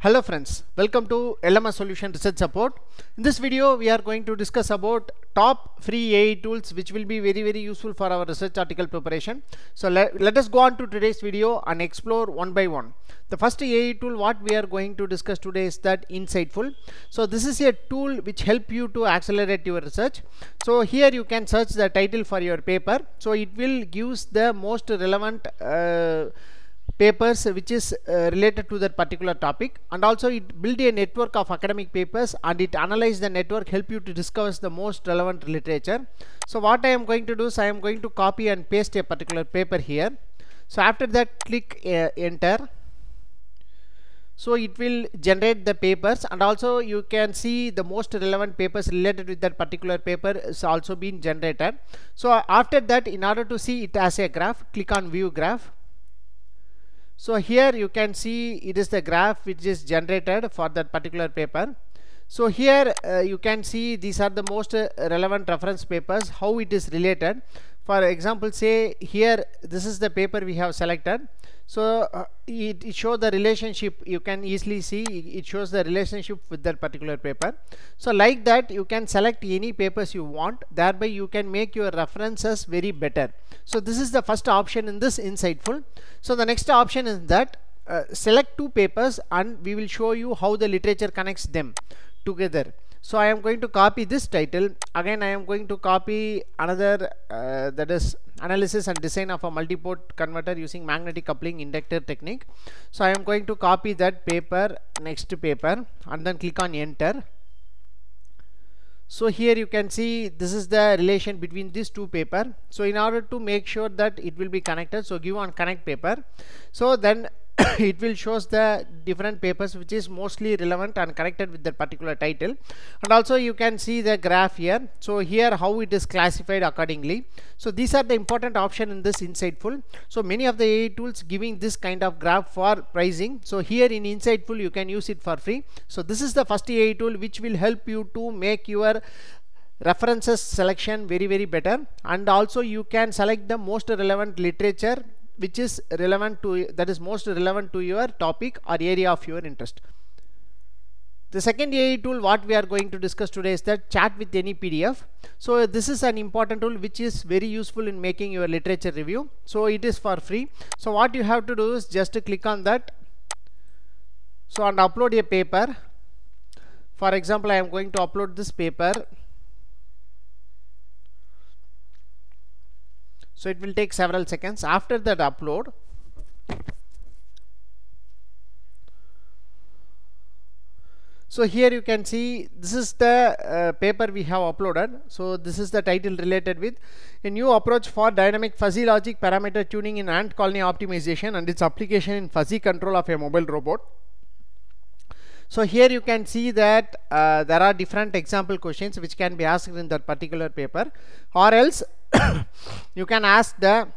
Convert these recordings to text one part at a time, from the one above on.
Hello friends, welcome to LMS Solution Research Support. In this video, we are going to discuss about top free AI tools which will be very very useful for our research article preparation. So let, let us go on to today's video and explore one by one. The first AI tool what we are going to discuss today is that Inciteful. So this is a tool which help you to accelerate your research. So here you can search the title for your paper. So it will gives the most relevant uh, papers which is uh, related to that particular topic. And also it build a network of academic papers and it analyze the network help you to discover the most relevant literature. So what I am going to do is I am going to copy and paste a particular paper here. So after that click uh, enter. So it will generate the papers and also you can see the most relevant papers related with that particular paper is also being generated. So after that in order to see it as a graph click on view graph so here you can see it is the graph which is generated for that particular paper. So here uh, you can see these are the most uh, relevant reference papers how it is related for example say here this is the paper we have selected. So uh, it, it shows the relationship. You can easily see it shows the relationship with that particular paper. So like that you can select any papers you want. Thereby you can make your references very better. So this is the first option in this Inciteful. So the next option is that uh, select two papers and we will show you how the literature connects them together so I am going to copy this title. Again I am going to copy another uh, that is analysis and design of a multi-port converter using magnetic coupling inductor technique. So I am going to copy that paper next to paper and then click on enter. So here you can see this is the relation between these two paper. So in order to make sure that it will be connected so give on connect paper. So then it will shows the different papers which is mostly relevant and connected with that particular title. And also you can see the graph here. So here how it is classified accordingly. So these are the important option in this Inciteful. So many of the AI tools giving this kind of graph for pricing. So here in Inciteful you can use it for free. So this is the first AI tool which will help you to make your references selection very very better. And also you can select the most relevant literature which is relevant to that is most relevant to your topic or area of your interest. The second AI tool what we are going to discuss today is that chat with any PDF so this is an important tool which is very useful in making your literature review. So it is for free. So what you have to do is just to click on that. So and upload a paper. For example I am going to upload this paper so it will take several seconds. After that upload so here you can see this is the uh, paper we have uploaded. So this is the title related with a new approach for dynamic fuzzy logic parameter tuning in ant colony optimization and its application in fuzzy control of a mobile robot. So here you can see that uh, there are different example questions which can be asked in that particular paper. Or else you can ask the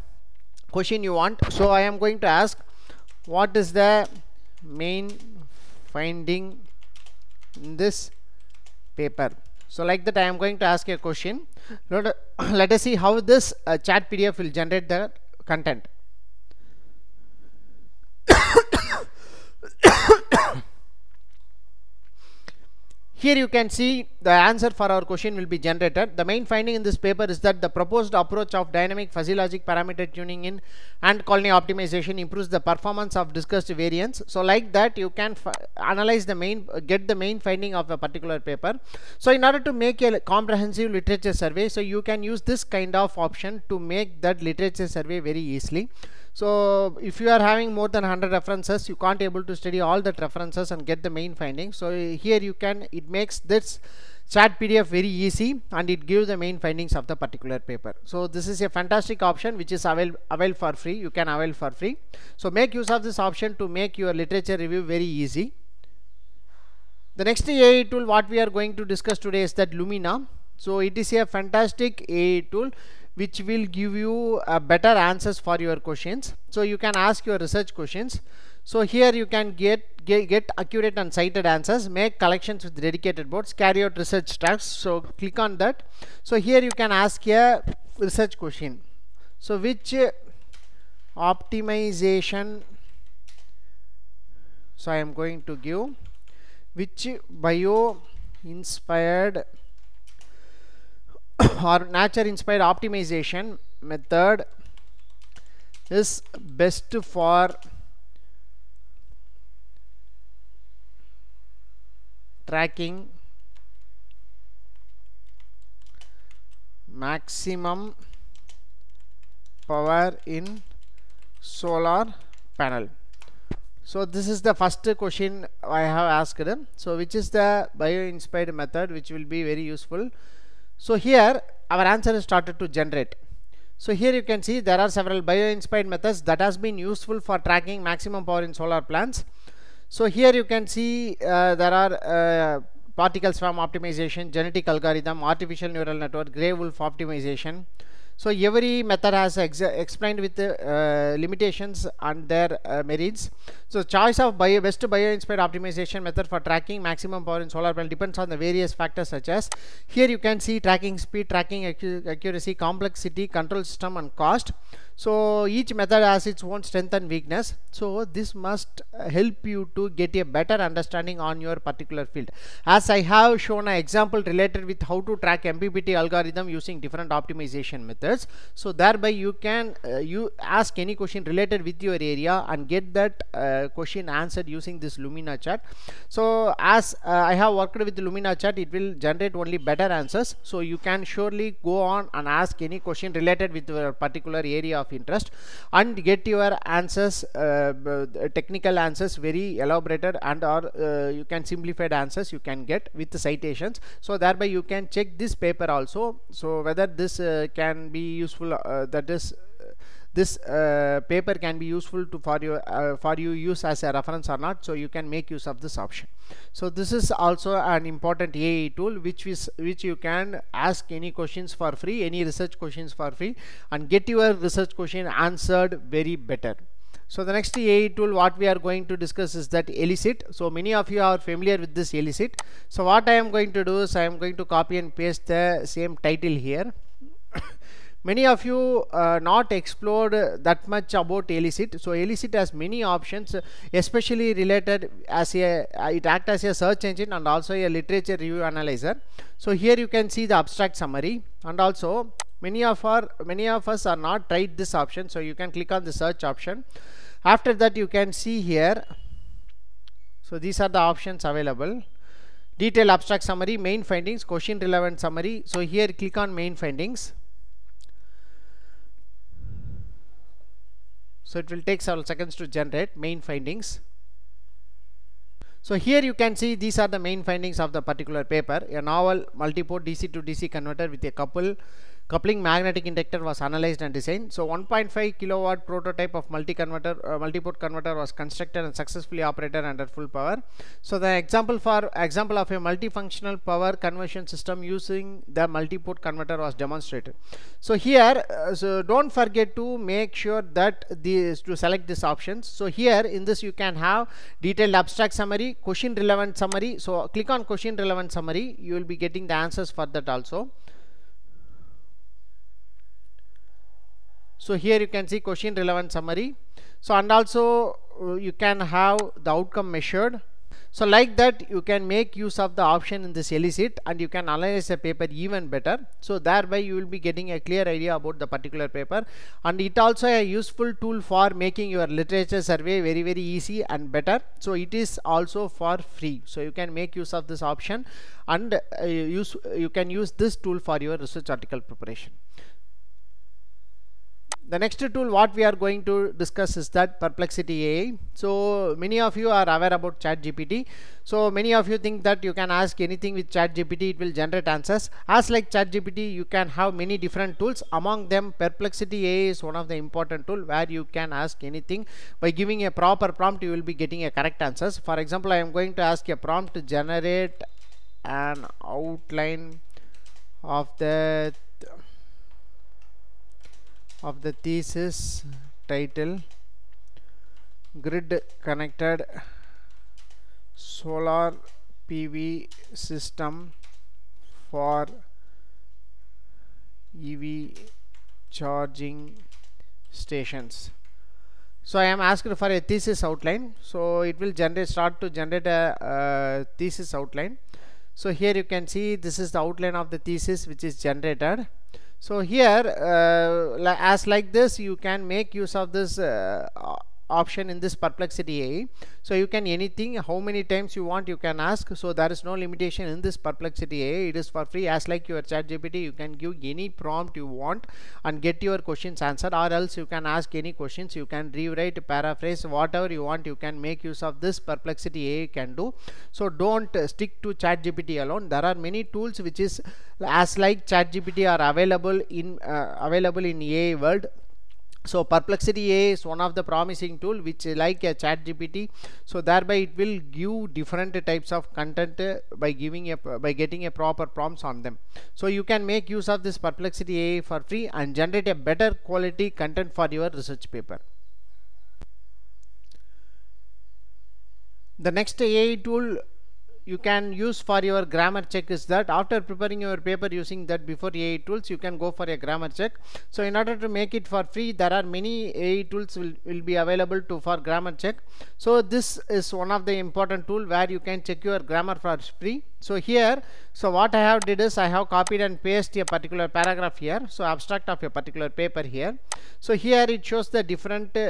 question you want. So I am going to ask what is the main finding in this paper? So like that I am going to ask a question. Let, let us see how this uh, chat PDF will generate the content. Here you can see the answer for our question will be generated. The main finding in this paper is that the proposed approach of dynamic fuzzy logic parameter tuning in ant colony optimization improves the performance of discussed variants. So like that you can analyze the main, get the main finding of a particular paper. So in order to make a comprehensive literature survey, so you can use this kind of option to make that literature survey very easily so if you are having more than 100 references you can't able to study all that references and get the main findings so here you can it makes this chat pdf very easy and it gives the main findings of the particular paper. So this is a fantastic option which is avail avail for free. You can avail for free. So make use of this option to make your literature review very easy. The next AI tool what we are going to discuss today is that Lumina. So it is a fantastic AI tool which will give you uh, better answers for your questions. So you can ask your research questions so here you can get, get get accurate and cited answers. Make collections with dedicated boards. Carry out research tasks. So click on that. So here you can ask a research question. So which uh, optimization so I am going to give which bio inspired or nature inspired optimization method is best for tracking. Maximum power in solar panel. So this is the first question I have asked. Him. so which is the bio inspired method which will be very useful? So here our answer is started to generate. So here you can see there are several bio inspired methods that has been useful for tracking maximum power in solar plants so here you can see uh, there are uh, particle swarm optimization genetic algorithm artificial neural network gray wolf optimization so every method has explained with uh, limitations and their uh, merits. So choice of bio best bio-inspired optimization method for tracking maximum power in solar panel depends on the various factors such as here you can see tracking speed, tracking accuracy, complexity, control system and cost so each method has its own strength and weakness. So this must help you to get a better understanding on your particular field. As I have shown an example related with how to track MPPT algorithm using different optimization methods. So thereby you can uh, you ask any question related with your area and get that uh, question answered using this Lumina chat so as uh, I have worked with Lumina chat it will generate only better answers. So you can surely go on and ask any question related with your particular area of of interest and get your answers uh, technical answers very elaborated and or uh, you can simplified answers you can get with the citations. So thereby you can check this paper also. So whether this uh, can be useful that is this uh, paper can be useful to for you uh, for you use as a reference or not so you can make use of this option so this is also an important AI tool which is which you can ask any questions for free any research questions for free and get your research question answered very better so the next AI tool what we are going to discuss is that Elicit. So many of you are familiar with this Elicit. So what I am going to do is I am going to copy and paste the same title here many of you uh, not explored that much about elicit. So elicit has many options especially related as a uh, it act as a search engine and also a literature review analyzer. So here you can see the abstract summary. And also many of our many of us are not tried this option so you can click on the search option. After that you can see here so these are the options available. Detailed abstract summary main findings question relevant summary. So here click on main findings so it will take several seconds to generate main findings. So here you can see these are the main findings of the particular paper. A novel multi-port DC to DC converter with a couple coupling magnetic inductor was analyzed and designed. So 1.5 kilowatt prototype of multi converter uh, multi-port converter was constructed and successfully operated under full power. So the example for example of a multifunctional power conversion system using the multi-port converter was demonstrated. So here uh, so don't forget to make sure that these to select this options. So here in this you can have detailed abstract summary question relevant summary. So click on question relevant summary. You will be getting the answers for that also so here you can see question relevant summary. So and also uh, you can have the outcome measured. So like that you can make use of the option in this elicit and you can analyze the paper even better. So thereby you will be getting a clear idea about the particular paper. And it also a useful tool for making your literature survey very very easy and better. So it is also for free. So you can make use of this option and uh, use you can use this tool for your research article preparation the next tool what we are going to discuss is that perplexity AI so many of you are aware about chat GPT so many of you think that you can ask anything with chat GPT it will generate answers. As like chat GPT you can have many different tools. Among them perplexity AI is one of the important tool where you can ask anything. By giving a proper prompt you will be getting a correct answers. For example I am going to ask a prompt to generate an outline of the of the thesis title grid connected solar PV system for EV charging stations. So I am asked for a thesis outline. So it will generate start to generate a uh, thesis outline. So here you can see this is the outline of the thesis which is generated so here uh, as like this you can make use of this uh, option in this perplexity AI so you can anything how many times you want you can ask. So there is no limitation in this perplexity AI it is for free. As like your chat GPT you can give any prompt you want and get your questions answered or else you can ask any questions. You can rewrite paraphrase whatever you want you can make use of this perplexity AI can do. So don't stick to chat GPT alone. There are many tools which is as like chat GPT are available in uh, available in AI world so perplexity a is one of the promising tool which like a chat gpt so thereby it will give different types of content by giving a by getting a proper prompts on them. So you can make use of this perplexity a for free and generate a better quality content for your research paper. The next ai tool you can use for your grammar check is that. After preparing your paper using that before AI tools you can go for a grammar check. So in order to make it for free there are many AI tools will, will be available to for grammar check. So this is one of the important tool where you can check your grammar for free so here so what I have did is I have copied and pasted a particular paragraph here. So abstract of a particular paper here. So here it shows the different uh,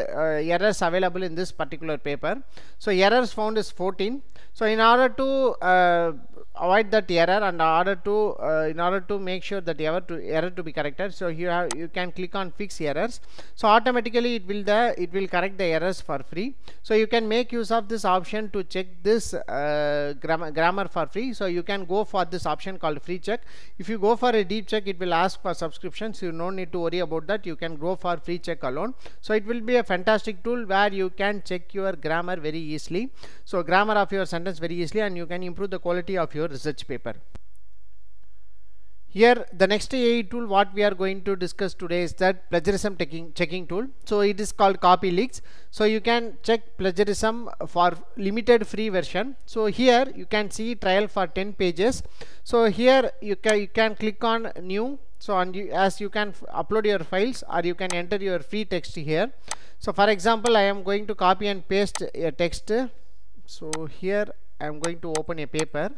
errors available in this particular paper. So errors found is 14 so in order to uh, avoid that error and order to uh, in order to make sure that error to error to be corrected so you have you can click on fix errors. So automatically it will the it will correct the errors for free. So you can make use of this option to check this uh, grammar grammar for free so you can go for this option called free check. If you go for a deep check it will ask for subscriptions. You no need to worry about that. You can go for free check alone. So it will be a fantastic tool where you can check your grammar very easily. So grammar of your sentence very easily and you can improve the quality of your research paper. Here the next AI tool what we are going to discuss today is that plagiarism checking, checking tool. So it is called Copyleaks. So you can check plagiarism for limited free version. So here you can see trial for 10 pages. So here you can, you can click on new. So and you, as you can upload your files or you can enter your free text here. So for example I am going to copy and paste a text. So here I am going to open a paper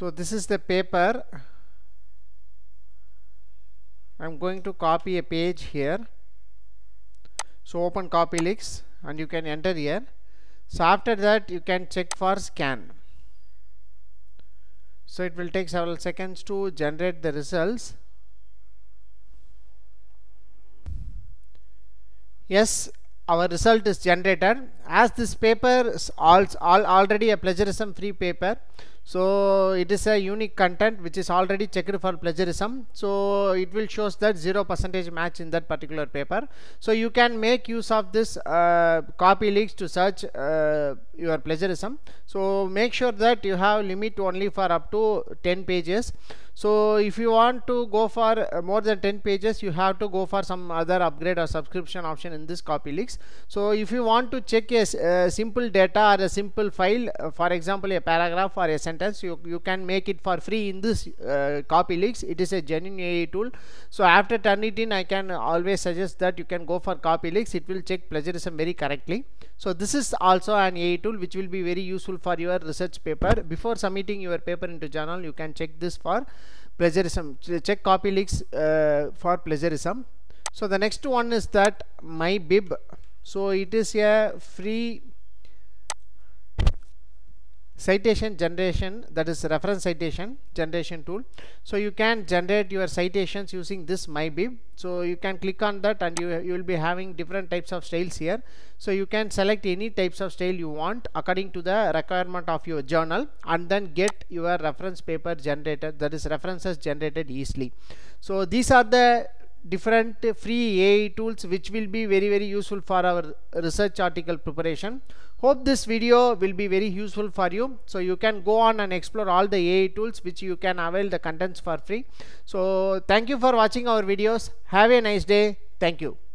so this is the paper. I'm going to copy a page here. So open copy Copyleaks and you can enter here. So after that you can check for scan. So it will take several seconds to generate the results. Yes our result is generated. As this paper is all, all already a plagiarism free paper so it is a unique content which is already checked for plagiarism. So it will shows that zero percentage match in that particular paper. So you can make use of this uh, Copyleaks to search uh, your plagiarism. So make sure that you have limit only for up to 10 pages. So if you want to go for uh, more than 10 pages you have to go for some other upgrade or subscription option in this Copyleaks. So if you want to check a, a simple data or a simple file uh, for example a paragraph or a sentence you, you can make it for free in this uh, Copyleaks it is a genuine AI tool. So after Turnitin I can always suggest that you can go for Copyleaks it will check plagiarism very correctly. So this is also an AI tool which will be very useful for your research paper. Before submitting your paper into journal you can check this for plagiarism check Copyleaks uh, for plagiarism so the next one is that mybib so it is a free citation generation that is reference citation generation tool. So you can generate your citations using this mybib. So you can click on that and you, you will be having different types of styles here. So you can select any types of style you want according to the requirement of your journal and then get your reference paper generated that is references generated easily. So these are the different free AI tools which will be very very useful for our research article preparation. Hope this video will be very useful for you. So you can go on and explore all the AI tools which you can avail the contents for free. So thank you for watching our videos. Have a nice day. Thank you